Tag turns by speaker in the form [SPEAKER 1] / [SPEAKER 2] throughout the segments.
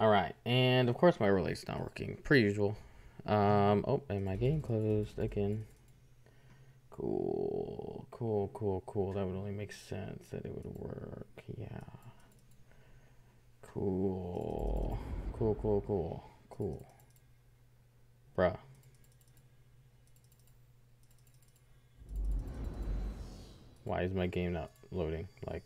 [SPEAKER 1] All right, and of course my relay's not working, per usual. Um, oh, and my game closed again. Cool, cool, cool, cool. That would only make sense that it would work. Yeah. Cool, cool, cool, cool, cool. Bruh. Why is my game not loading? Like.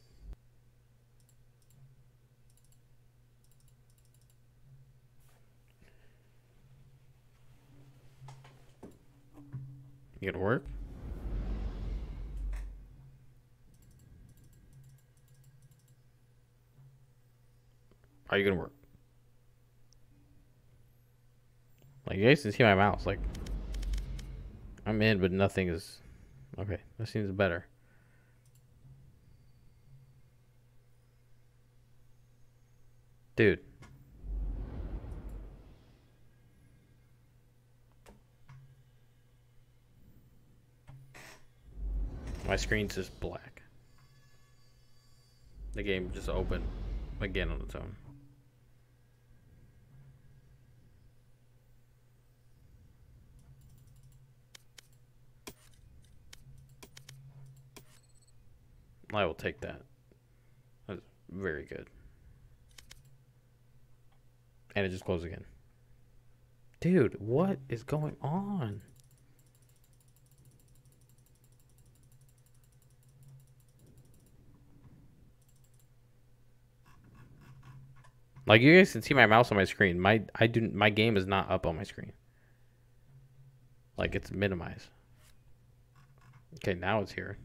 [SPEAKER 1] Gonna work? Are you gonna work? Like you guys can see my mouse. Like I'm in, but nothing is. Okay, that seems better. Dude. My screen's just black. The game just opened again on its own. I will take that. That's very good. And it just closed again. Dude, what is going on? Like you guys can see my mouse on my screen. My I do my game is not up on my screen. Like it's minimized. Okay, now it's here.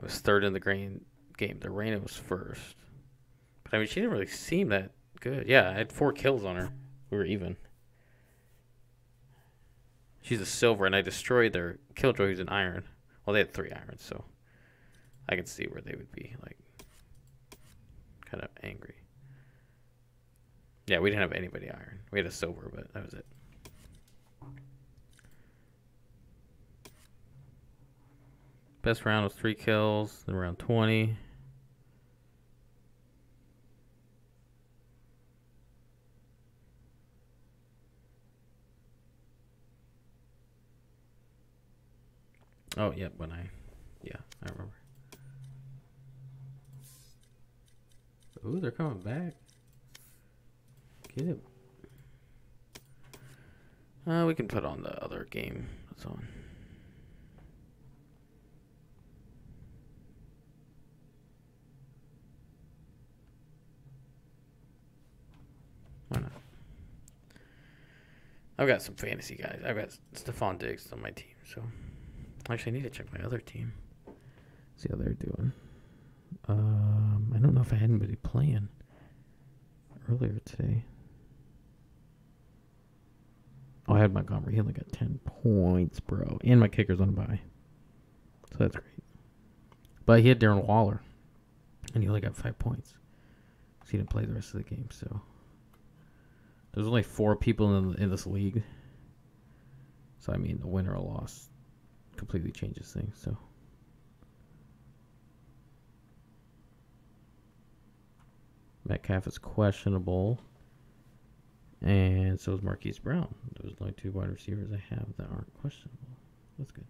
[SPEAKER 1] I was third in the green game. The Reyna was first. But I mean, she didn't really seem that good. Yeah, I had four kills on her. We were even. She's a silver, and I destroyed their Killjoy, who's an iron. Well, they had three irons, so I can see where they would be, like, kind of angry. Yeah, we didn't have anybody iron. We had a silver, but that was it. Best round was three kills, then round 20. Oh, yeah, when I, yeah, I remember. Ooh, they're coming back. Get it. Uh, we can put on the other game that's on. Why not? I've got some fantasy guys. I've got Stefon Diggs on my team, so actually I need to check my other team. See how they're doing. Um, I don't know if I had anybody playing earlier today. Oh, I had Montgomery. He only got ten points, bro, and my kicker's on bye, so that's great. But he had Darren Waller, and he only got five points. So he didn't play the rest of the game, so. There's only four people in, in this league. So, I mean, the winner or a loss completely changes things. So, Metcalf is questionable. And so is Marquise Brown. Those are the only two wide receivers I have that aren't questionable. That's good.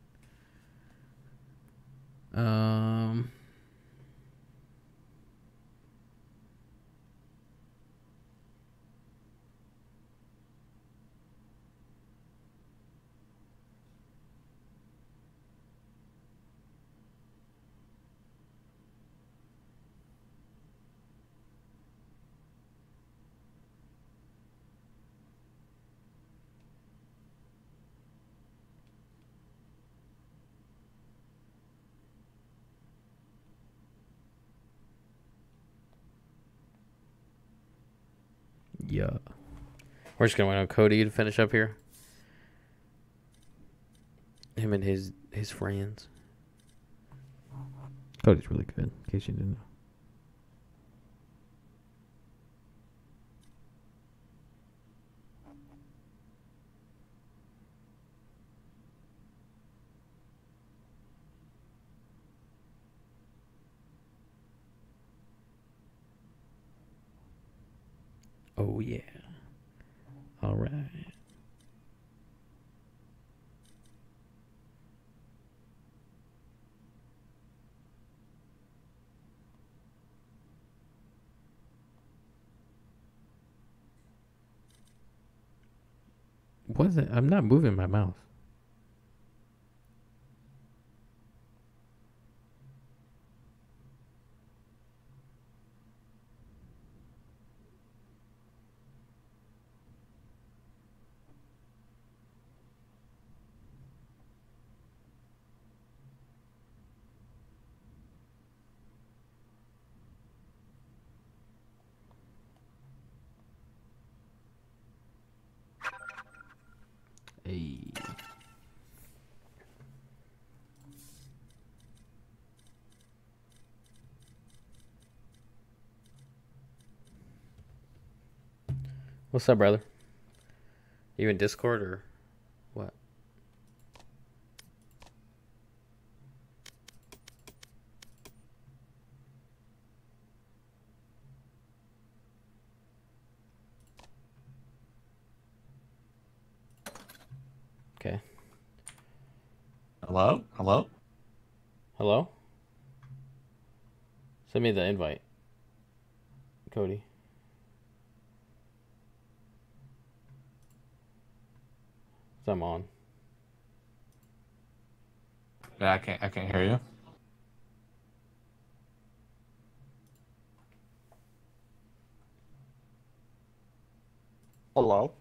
[SPEAKER 1] Um. Yeah. We're just gonna wait on Cody to finish up here. Him and his his friends. Cody's really good, in case you didn't know. Oh yeah. All right. It? I'm not moving my mouse. Hey. What's up, brother? You in Discord or what? Okay.
[SPEAKER 2] Hello? Hello?
[SPEAKER 1] Hello? Send me the invite. Cody. I'm on.
[SPEAKER 2] Yeah, I can't I can't hear you.
[SPEAKER 3] Hello.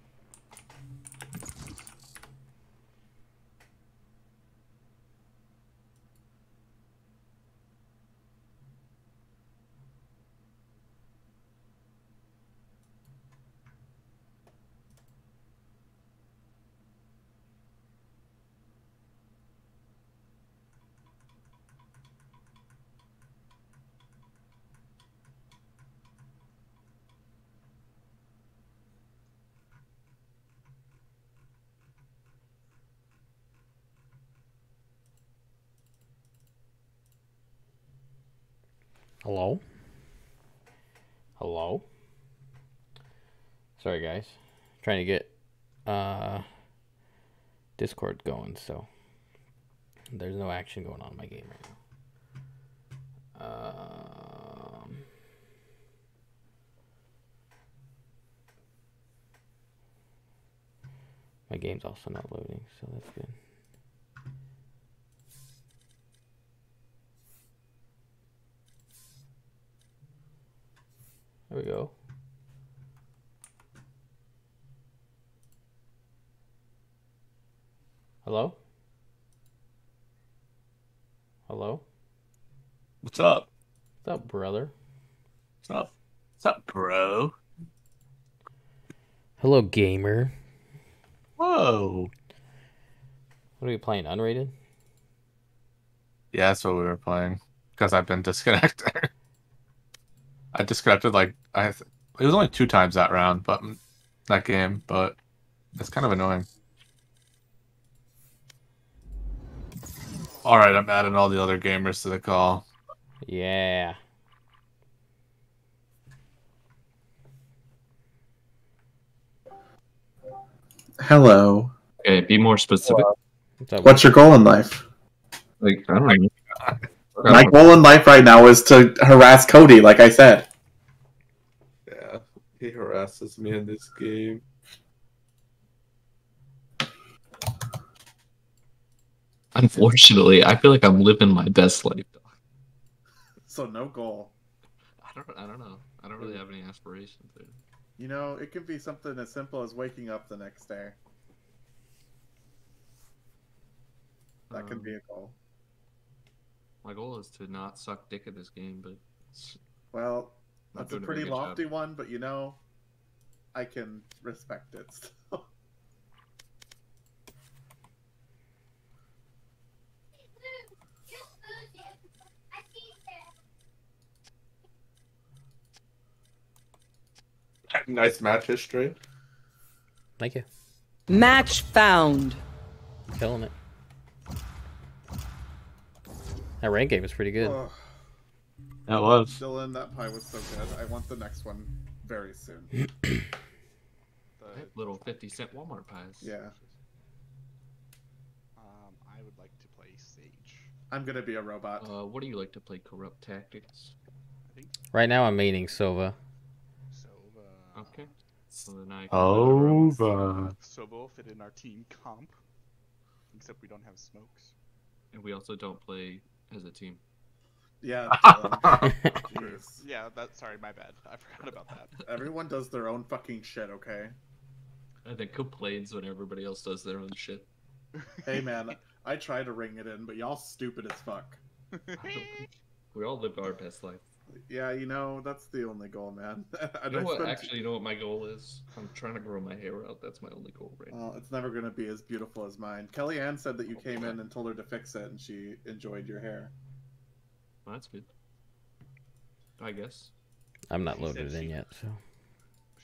[SPEAKER 1] Hello? Hello? Sorry guys. Trying to get uh Discord going, so there's no action going on in my game right now. Um My game's also not loading, so that's good. There we go. Hello? Hello?
[SPEAKER 2] What's up?
[SPEAKER 1] What's up, brother?
[SPEAKER 2] What's up? What's up, bro?
[SPEAKER 1] Hello, gamer.
[SPEAKER 2] Whoa.
[SPEAKER 1] What are we playing? Unrated?
[SPEAKER 2] Yeah, that's what we were playing. Because I've been disconnected. I disconnected like I it was only two times that round, but that game, but it's kind of annoying. All right, I'm adding all the other gamers to the call.
[SPEAKER 1] Yeah.
[SPEAKER 4] Hello.
[SPEAKER 5] Okay, be more specific.
[SPEAKER 1] What's?
[SPEAKER 4] What's your goal in life?
[SPEAKER 5] Like I don't know.
[SPEAKER 4] My goal in life right now is to harass Cody, like I said.
[SPEAKER 2] Yeah, he harasses me in this game.
[SPEAKER 5] Unfortunately, I feel like I'm living my best life.
[SPEAKER 4] So no goal.
[SPEAKER 5] I don't. I don't know. I don't really have any aspirations. There.
[SPEAKER 4] You know, it could be something as simple as waking up the next day. That can
[SPEAKER 5] Um,
[SPEAKER 4] be a goal.
[SPEAKER 5] My goal is to not suck dick at this game, but
[SPEAKER 4] Well,
[SPEAKER 5] not
[SPEAKER 4] that's a
[SPEAKER 5] doing very
[SPEAKER 4] pretty
[SPEAKER 5] job.
[SPEAKER 4] lofty one, but you know, I can respect it still.
[SPEAKER 2] Nice match history.
[SPEAKER 1] Thank you.
[SPEAKER 6] Match found.
[SPEAKER 1] Killing it. That rank game was pretty good.
[SPEAKER 4] Ugh,
[SPEAKER 2] That was.
[SPEAKER 4] Dylan, that pie was so good. I want the next one. very soon.
[SPEAKER 3] The,
[SPEAKER 5] Little 50 cent Walmart pies.
[SPEAKER 4] Yeah,
[SPEAKER 3] um, I would like to play Sage.
[SPEAKER 4] I'm gonna be a robot.
[SPEAKER 5] Uh, what do you like to play? Corrupt Tactics?
[SPEAKER 3] I think
[SPEAKER 1] Right now, I'm maining Sova.
[SPEAKER 3] Sova.
[SPEAKER 5] Okay. So then I can
[SPEAKER 2] Over.
[SPEAKER 3] Sova will fit in our team comp. Except we don't have smokes.
[SPEAKER 5] And we also don't play as a team.
[SPEAKER 4] Yeah, Dylan.
[SPEAKER 3] Yeah, that. Sorry, my bad. I forgot about that.
[SPEAKER 4] everyone does their own fucking shit. Okay.
[SPEAKER 5] I think complains when everybody else does their own shit.
[SPEAKER 4] Hey man, I try to ring it in, but y'all stupid as fuck.
[SPEAKER 5] We all live our best life.
[SPEAKER 4] Yeah, you know that's the only goal, man.
[SPEAKER 5] You know what? Actually, you know what my goal is? I'm trying to grow my hair out. That's my only goal right now.
[SPEAKER 4] Well, it's never gonna be as beautiful as mine. Kellyanne said that you oh, came in and told her to fix it, and she enjoyed your hair.
[SPEAKER 5] Well, that's good. I guess.
[SPEAKER 1] I'm not
[SPEAKER 3] She
[SPEAKER 1] loaded in
[SPEAKER 3] she-
[SPEAKER 1] yet, so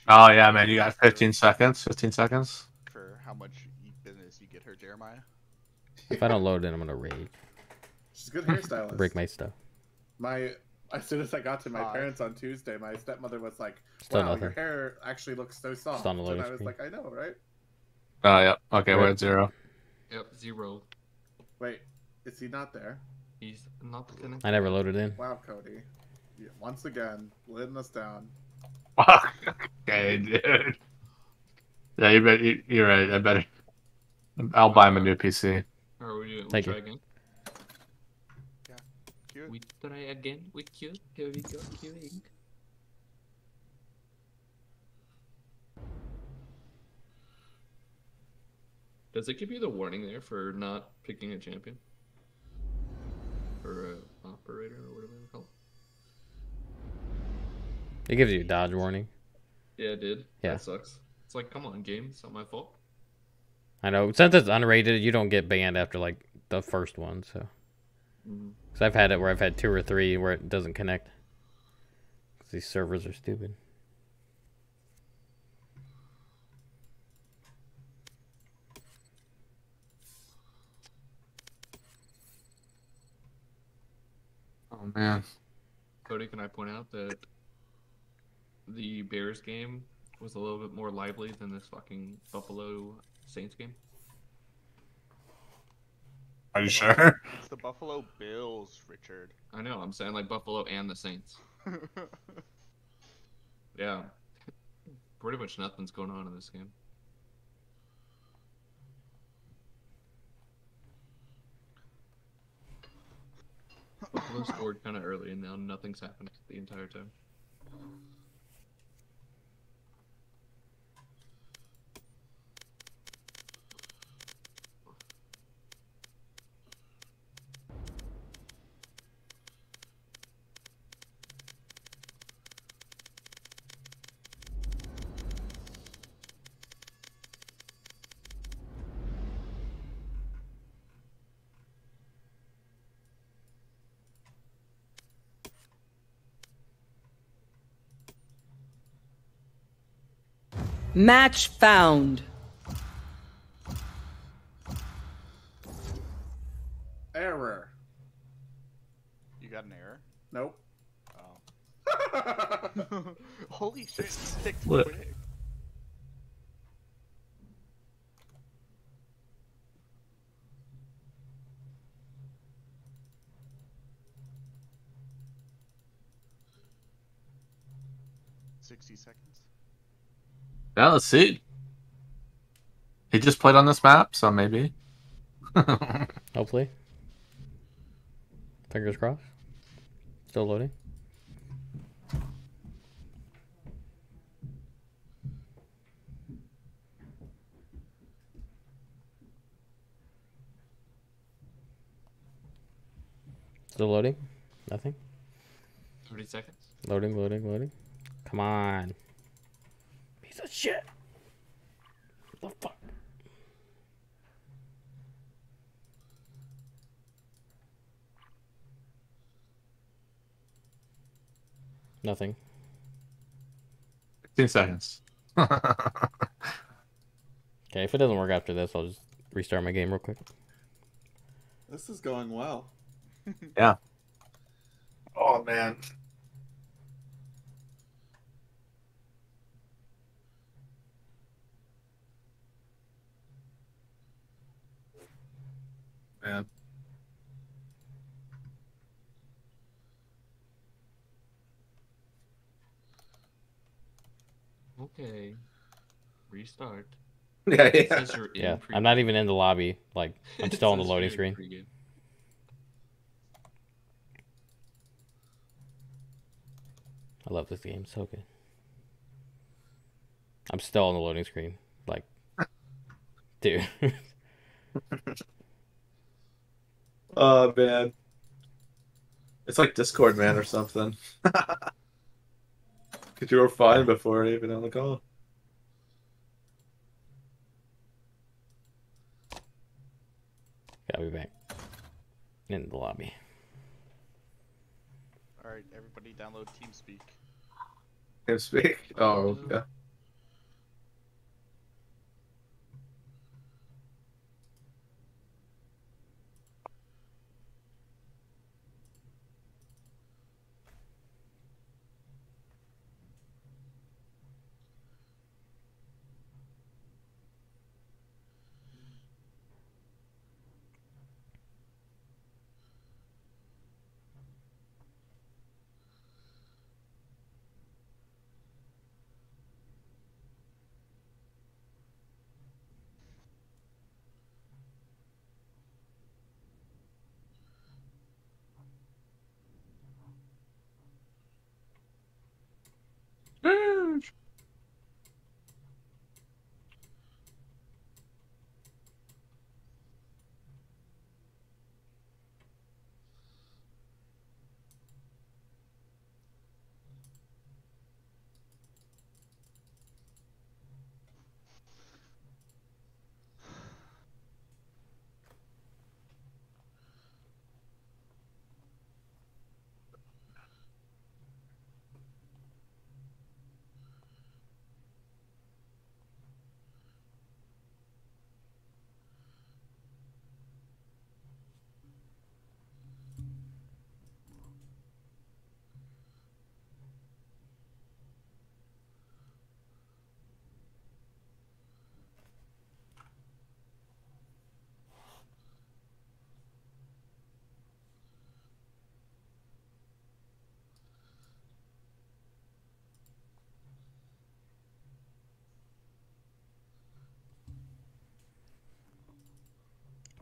[SPEAKER 2] Oh yeah, man, you got 15 seconds. 15 seconds.
[SPEAKER 3] For how much business you get her, Jeremiah?
[SPEAKER 1] if I don't load in, I'm gonna rage,
[SPEAKER 4] She's a good hairstylist.
[SPEAKER 1] break my stuff.
[SPEAKER 4] My as soon as I got to my
[SPEAKER 3] Five.
[SPEAKER 4] parents on Tuesday, my stepmother was like,
[SPEAKER 1] Still
[SPEAKER 4] "Wow,
[SPEAKER 1] nothing.
[SPEAKER 4] your hair actually looks so soft."
[SPEAKER 1] Still on the
[SPEAKER 4] and I was
[SPEAKER 1] screen.
[SPEAKER 4] like, "I know, right?"
[SPEAKER 2] Oh yeah. Okay, we're at zero.
[SPEAKER 5] Yep, zero.
[SPEAKER 4] Wait, is he not there?
[SPEAKER 5] He's not connected.
[SPEAKER 1] I never loaded in.
[SPEAKER 4] Wow, Cody. Yeah, once again, letting us down.
[SPEAKER 2] okay, dude. Yeah, you bet. You, you're right. I better. I'll buy him a new PC.
[SPEAKER 5] Or we, we
[SPEAKER 1] Thank
[SPEAKER 5] try
[SPEAKER 1] you.
[SPEAKER 5] again.
[SPEAKER 3] Cute.
[SPEAKER 5] We try again with you. Here we go, queuing. Does it give you the warning there for not picking a champion? Or a operator or whatever they call it?
[SPEAKER 1] It gives you a dodge warning.
[SPEAKER 5] Yeah, it did.
[SPEAKER 1] Yeah.
[SPEAKER 5] That sucks. It's like, come on, game. It's not my fault.
[SPEAKER 1] I know. Since it's unrated, you don't get banned after like the first one. So,
[SPEAKER 5] mm-hmm.
[SPEAKER 1] because I've had it where I've had two or three where it doesn't connect. Because these servers are stupid.
[SPEAKER 2] Oh man.
[SPEAKER 5] Cody, can I point out that the Bears game was a little bit more lively than this fucking Buffalo Saints game?
[SPEAKER 2] Are you sure?
[SPEAKER 3] It's the Buffalo Bills, Richard.
[SPEAKER 5] I know. I'm saying like Buffalo and the Saints. Yeah. Pretty much nothing's going on in this game. Buffalo scored kind of early, and now nothing's happened the entire time.
[SPEAKER 6] Match found.
[SPEAKER 4] Error.
[SPEAKER 3] you got an error?
[SPEAKER 4] Nope.
[SPEAKER 3] Oh. Holy shit, you ticked
[SPEAKER 2] What?
[SPEAKER 3] quick. Sixty seconds.
[SPEAKER 2] Yeah, let's see. He just played on this map, so maybe.
[SPEAKER 1] Hopefully. Fingers crossed. Still loading. Still loading? Nothing?
[SPEAKER 5] 30 seconds.
[SPEAKER 1] Loading, loading, loading. Come on. Piece of shit. The fuck? Nothing.
[SPEAKER 2] 15 seconds.
[SPEAKER 1] Okay, if it doesn't work after this, I'll just restart my game real quick.
[SPEAKER 4] This is going well. Yeah.
[SPEAKER 2] Oh man. Man.
[SPEAKER 5] Okay. Restart.
[SPEAKER 2] Yeah, yeah.
[SPEAKER 5] says you're in
[SPEAKER 1] Yeah, I'm not even in the lobby. Like I'm still on the loading screen.
[SPEAKER 5] pregame.
[SPEAKER 1] I love this game. So good. I'm still on the loading screen. Like, dude.
[SPEAKER 2] Oh man. It's like Discord man or something. Cause you were fine before even on the call.
[SPEAKER 1] Gotta be back in the lobby.
[SPEAKER 3] Alright, everybody download TeamSpeak.
[SPEAKER 2] TeamSpeak? Oh, yeah.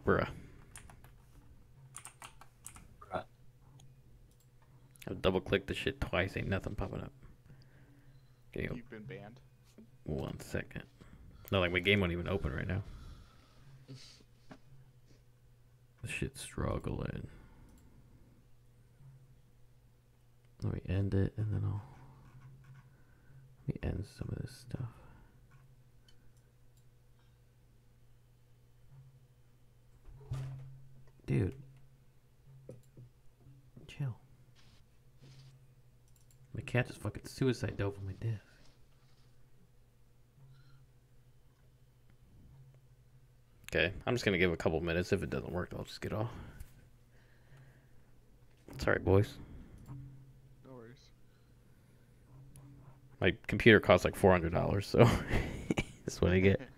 [SPEAKER 1] Bruh.
[SPEAKER 2] Bruh.
[SPEAKER 1] I double clicked the shit twice. Ain't nothing popping up. Okay,
[SPEAKER 3] You've been banned.
[SPEAKER 1] one second. No, like my game won't even open right now. The shit's struggling. Let me end it and then I'll let me end some of this stuff. Dude. Chill. My cat just fucking suicide dove on my desk. Okay, I'm just gonna give a couple minutes. If it doesn't work, I'll just get off. Sorry, boys.
[SPEAKER 3] No worries.
[SPEAKER 1] My computer costs like four hundred dollars, so that's what I get.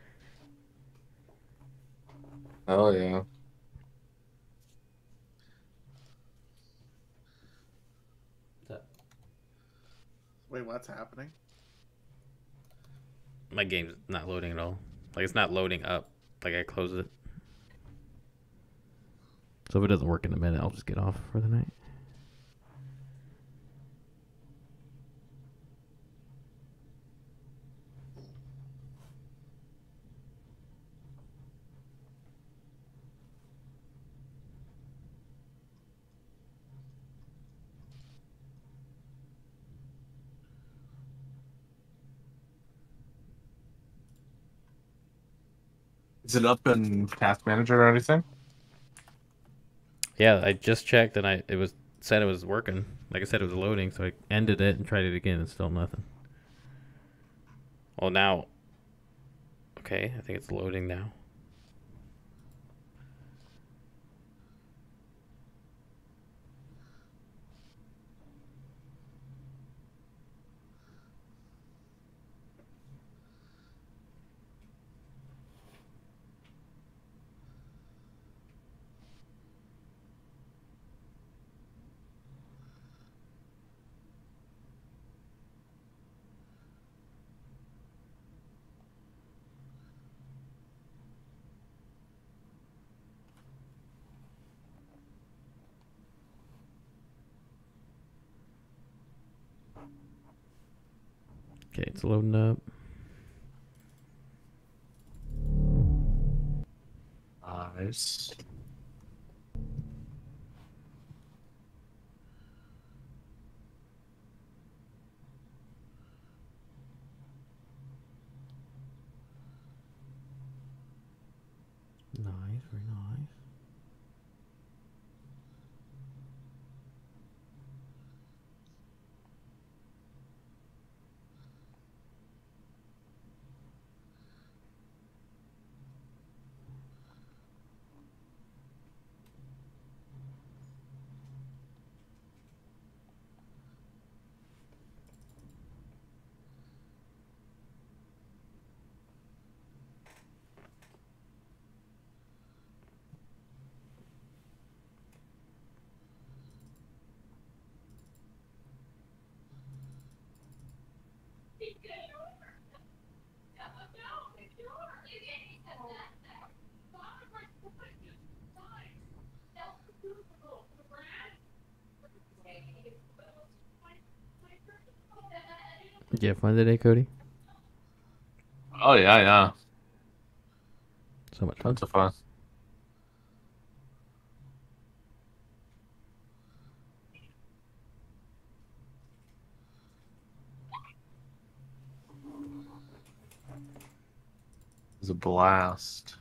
[SPEAKER 2] Oh yeah.
[SPEAKER 4] Wait, what's happening?
[SPEAKER 1] My game's not loading at all. Like it's not loading up. Like I close it. So if it doesn't work in a minute, I'll just get off for the night.
[SPEAKER 2] Is it up in Task Manager or anything?
[SPEAKER 1] Yeah, I just checked and I it was said it was working. Like I said, it was loading, so I ended it and tried it again, and still nothing. Well, now. Okay, I think it's loading now. Okay, it's loading up.
[SPEAKER 2] Nice.
[SPEAKER 1] Nice, very nice. Did you have fun today, Cody?
[SPEAKER 2] Oh yeah, yeah.
[SPEAKER 1] So much fun.
[SPEAKER 2] Tons of fun. It was a blast.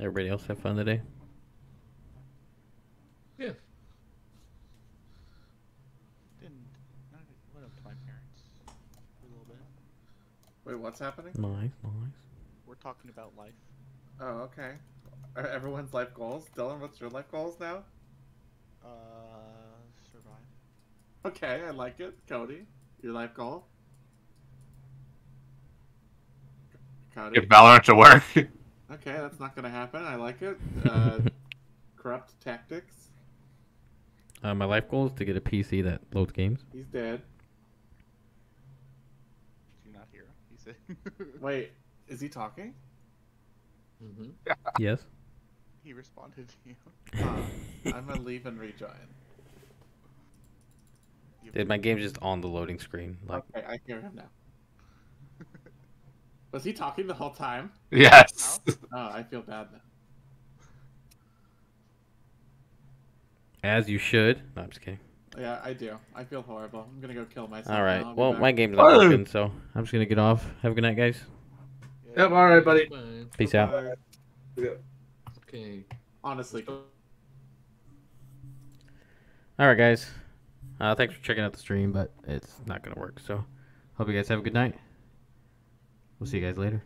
[SPEAKER 1] Everybody else have fun today?
[SPEAKER 5] Yeah.
[SPEAKER 3] Didn't. I went up to my parents for a little bit.
[SPEAKER 4] Wait, what's happening?
[SPEAKER 1] Life, life.
[SPEAKER 3] We're talking about life.
[SPEAKER 4] Oh, okay. Are everyone's life goals? Dylan, what's your life goals now?
[SPEAKER 3] Uh, survive.
[SPEAKER 4] Okay, I like it. Cody, your life goal? Cody?
[SPEAKER 2] Get Valorant to work.
[SPEAKER 4] Okay, that's not gonna happen. I like it. Uh, corrupt tactics.
[SPEAKER 1] Uh, my life goal is to get a PC that loads games.
[SPEAKER 4] He's dead.
[SPEAKER 3] Do you not hear? him?
[SPEAKER 4] Wait, is he talking?
[SPEAKER 5] Mm-hmm.
[SPEAKER 1] Yes.
[SPEAKER 3] he responded to you.
[SPEAKER 4] Huh. I'm gonna leave and rejoin.
[SPEAKER 3] You-
[SPEAKER 1] Dude, my game's just on the loading screen. Like,
[SPEAKER 4] Okay, I hear him now. Was he talking the whole time?
[SPEAKER 2] yes.
[SPEAKER 4] Oh, I feel bad now.
[SPEAKER 1] as you should. No, I'm just kidding.
[SPEAKER 4] Yeah, I do. I feel horrible. I'm gonna go kill myself.
[SPEAKER 1] All
[SPEAKER 4] now.
[SPEAKER 1] right.
[SPEAKER 4] I'll be
[SPEAKER 1] Well,
[SPEAKER 4] back.
[SPEAKER 1] my game's not
[SPEAKER 2] Whoa.
[SPEAKER 1] working, so I'm just gonna get off. Have a good night, guys.
[SPEAKER 3] Yeah.
[SPEAKER 2] Yep. All right, buddy.
[SPEAKER 5] Bye.
[SPEAKER 1] Peace out.
[SPEAKER 5] Okay.
[SPEAKER 4] honestly.
[SPEAKER 1] All right, guys. Uh, thanks for checking out the stream, but it's not gonna work. So, hope you guys have a good night. We'll see you guys later.